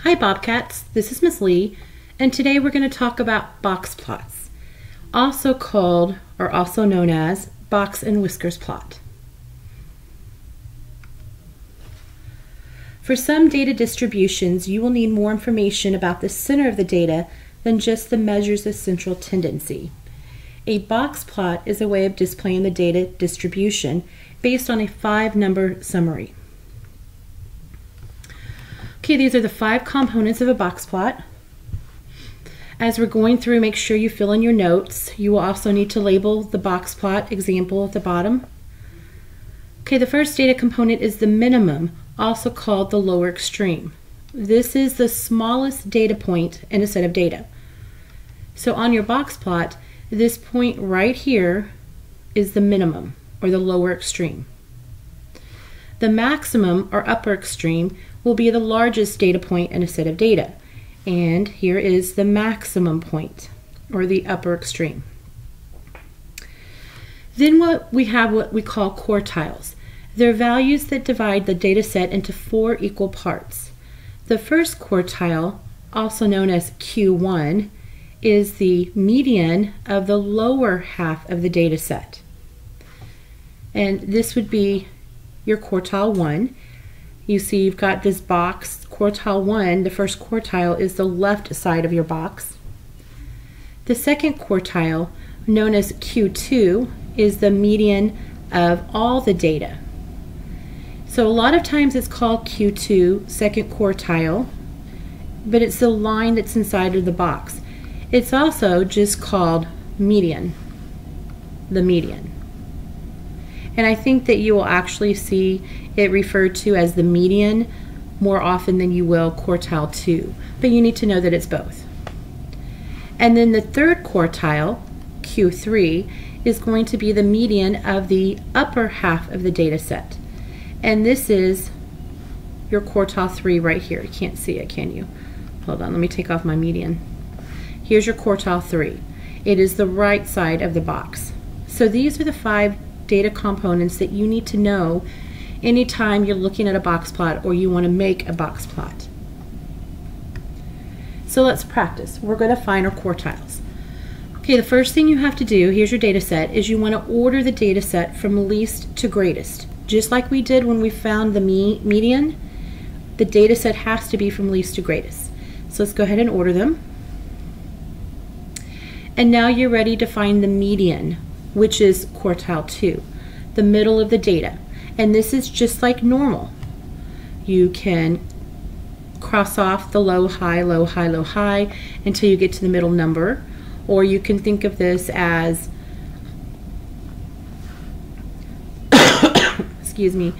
Hi Bobcats, this is Miss Lee, and today we're going to talk about box plots, also called or also known as box and whiskers plot. For some data distributions, you will need more information about the center of the data than just the measures of central tendency. A box plot is a way of displaying the data distribution based on a five number summary. Okay, these are the five components of a box plot. As we're going through, make sure you fill in your notes. You will also need to label the box plot example at the bottom. Okay, the first data component is the minimum, also called the lower extreme. This is the smallest data point in a set of data. So on your box plot, this point right here is the minimum, or the lower extreme. The maximum, or upper extreme, will be the largest data point in a set of data. And here is the maximum point, or the upper extreme. Then what we have what we call quartiles. They're values that divide the data set into four equal parts. The first quartile, also known as Q1, is the median of the lower half of the data set. And this would be your quartile 1. You see you've got this box, quartile 1, the first quartile is the left side of your box. The second quartile, known as Q2, is the median of all the data. So a lot of times it's called Q2, second quartile, but it's the line that's inside of the box. It's also just called median, the median. And I think that you will actually see it referred to as the median more often than you will quartile 2. But you need to know that it's both. And then the third quartile, Q3, is going to be the median of the upper half of the data set. And this is your quartile 3 right here. You can't see it, can you? Hold on, let me take off my median. Here's your quartile 3. It is the right side of the box. So these are the five data components that you need to know anytime you're looking at a box plot or you want to make a box plot. So let's practice. We're going to find our quartiles. Okay, the first thing you have to do, here's your data set, is you want to order the data set from least to greatest. Just like we did when we found the me median, the data set has to be from least to greatest. So let's go ahead and order them. And now you're ready to find the median which is quartile 2, the middle of the data. And this is just like normal. You can cross off the low, high, low, high, low, high until you get to the middle number. Or you can think of this as, excuse me,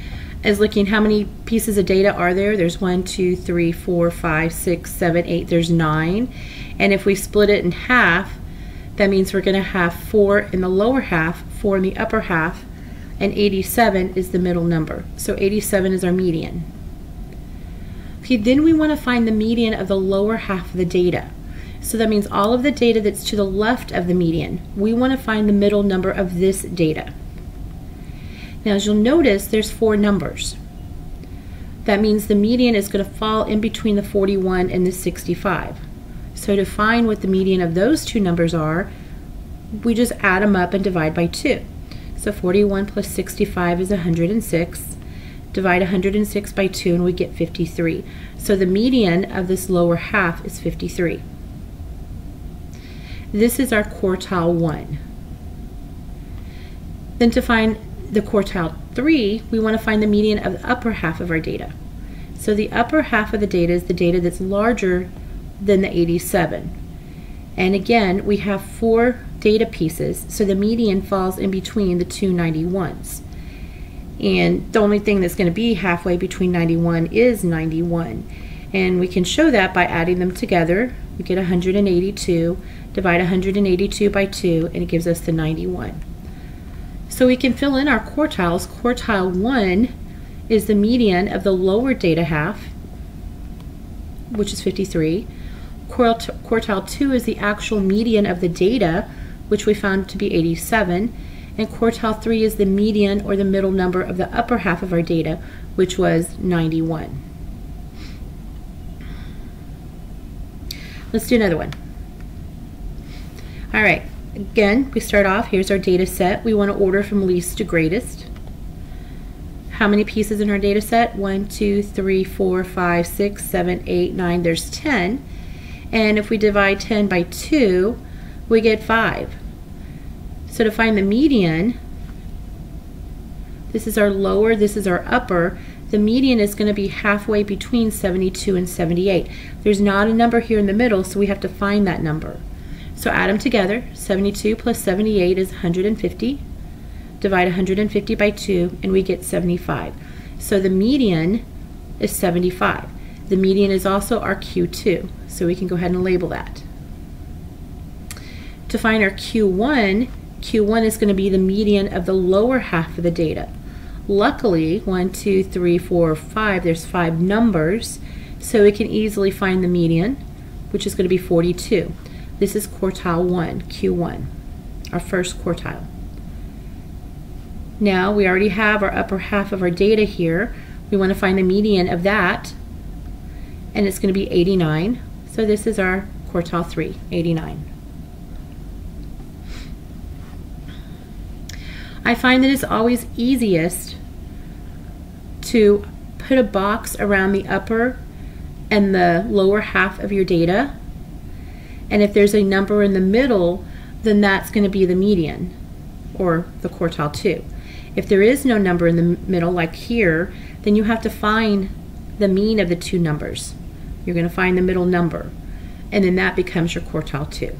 as looking how many pieces of data are there. There's one, two, three, four, five, six, seven, eight. There's nine. And if we split it in half, that means we're going to have 4 in the lower half, 4 in the upper half, and 87 is the middle number. So 87 is our median. Okay, then we want to find the median of the lower half of the data. So that means all of the data that's to the left of the median. We want to find the middle number of this data. Now as you'll notice, there's four numbers. That means the median is going to fall in between the 41 and the 65. So to find what the median of those two numbers are, we just add them up and divide by 2. So 41 plus 65 is 106. Divide 106 by 2 and we get 53. So the median of this lower half is 53. This is our quartile 1. Then to find the quartile 3, we want to find the median of the upper half of our data. So the upper half of the data is the data that's larger than the 87. And again, we have four data pieces, so the median falls in between the two 91s. And the only thing that's going to be halfway between 91 is 91. And we can show that by adding them together. We get 182, divide 182 by 2, and it gives us the 91. So we can fill in our quartiles. Quartile 1 is the median of the lower data half, which is 53. Quartile 2 is the actual median of the data, which we found to be 87. And quartile 3 is the median or the middle number of the upper half of our data, which was 91. Let's do another one. All right, again, we start off, here's our data set. We want to order from least to greatest. How many pieces in our data set? One, two, three, four, five, six, seven, eight, nine. There's 10. And if we divide 10 by 2, we get 5. So to find the median, this is our lower, this is our upper. The median is going to be halfway between 72 and 78. There's not a number here in the middle, so we have to find that number. So add them together. 72 plus 78 is 150 divide 150 by 2, and we get 75. So the median is 75. The median is also our Q2, so we can go ahead and label that. To find our Q1, Q1 is going to be the median of the lower half of the data. Luckily, 1, 2, 3, 4, 5, there's five numbers, so we can easily find the median, which is going to be 42. This is quartile 1, Q1, our first quartile. Now we already have our upper half of our data here. We want to find the median of that, and it's going to be 89. So this is our quartile 3, 89. I find that it's always easiest to put a box around the upper and the lower half of your data. And if there's a number in the middle, then that's going to be the median or the quartile 2. If there is no number in the middle, like here, then you have to find the mean of the two numbers. You're going to find the middle number, and then that becomes your quartile 2.